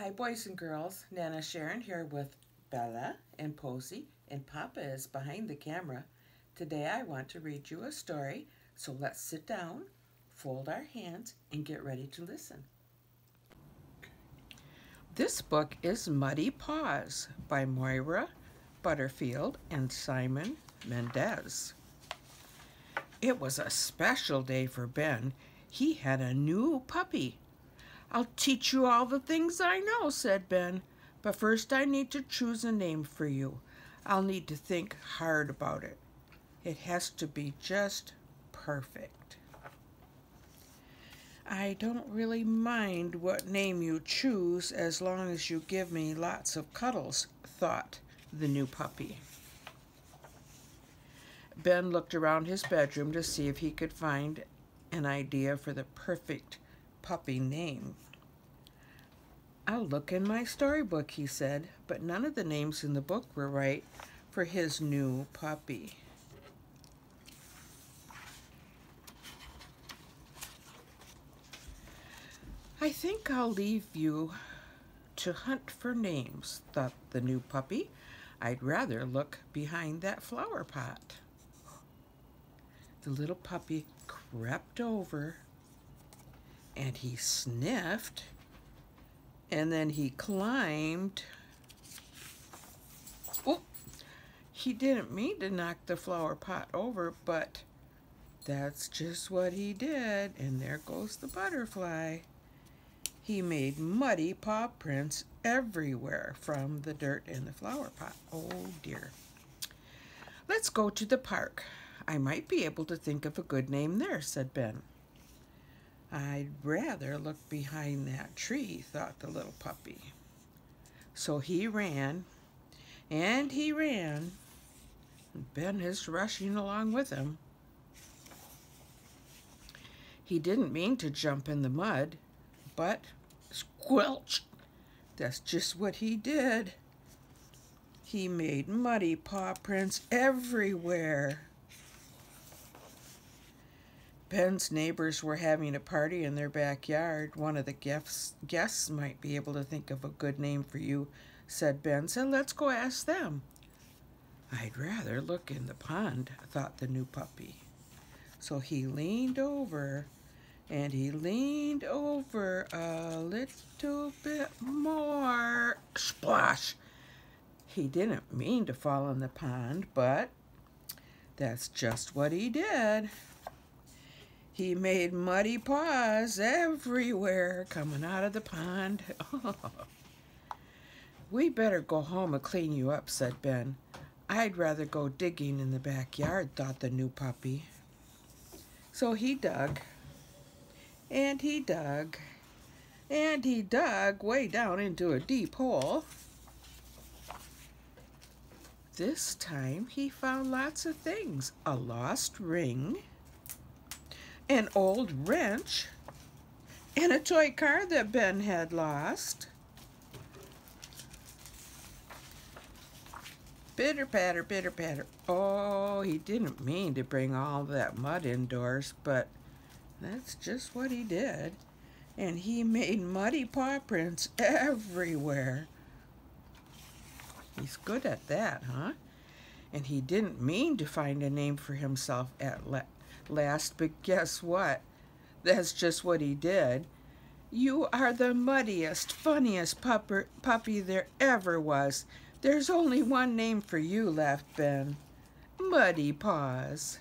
Hi boys and girls, Nana Sharon here with Bella and Posy and Papa is behind the camera. Today I want to read you a story, so let's sit down, fold our hands, and get ready to listen. This book is Muddy Paws by Moira Butterfield and Simon Mendez. It was a special day for Ben. He had a new puppy I'll teach you all the things I know, said Ben. But first I need to choose a name for you. I'll need to think hard about it. It has to be just perfect. I don't really mind what name you choose as long as you give me lots of cuddles, thought the new puppy. Ben looked around his bedroom to see if he could find an idea for the perfect puppy name. I'll look in my storybook, he said, but none of the names in the book were right for his new puppy. I think I'll leave you to hunt for names, thought the new puppy. I'd rather look behind that flower pot. The little puppy crept over and he sniffed and then he climbed. Oh, he didn't mean to knock the flower pot over, but that's just what he did. And there goes the butterfly. He made muddy paw prints everywhere from the dirt in the flower pot. Oh dear. Let's go to the park. I might be able to think of a good name there, said Ben. I'd rather look behind that tree, thought the little puppy. So he ran, and he ran. Ben is rushing along with him. He didn't mean to jump in the mud, but squelch, that's just what he did. He made muddy paw prints everywhere. Ben's neighbors were having a party in their backyard. One of the guests, guests might be able to think of a good name for you, said Ben. So let's go ask them. I'd rather look in the pond, thought the new puppy. So he leaned over and he leaned over a little bit more. Splash! He didn't mean to fall in the pond, but that's just what he did. He made muddy paws everywhere coming out of the pond. we better go home and clean you up, said Ben. I'd rather go digging in the backyard, thought the new puppy. So he dug, and he dug, and he dug way down into a deep hole. This time he found lots of things. A lost ring, an old wrench, and a toy car that Ben had lost. Bitter patter, bitter patter. Oh, he didn't mean to bring all that mud indoors, but that's just what he did. And he made muddy paw prints everywhere. He's good at that, huh? And he didn't mean to find a name for himself at last, but guess what? That's just what he did. You are the muddiest, funniest pupper, puppy there ever was. There's only one name for you, left, Ben. Muddy Paws.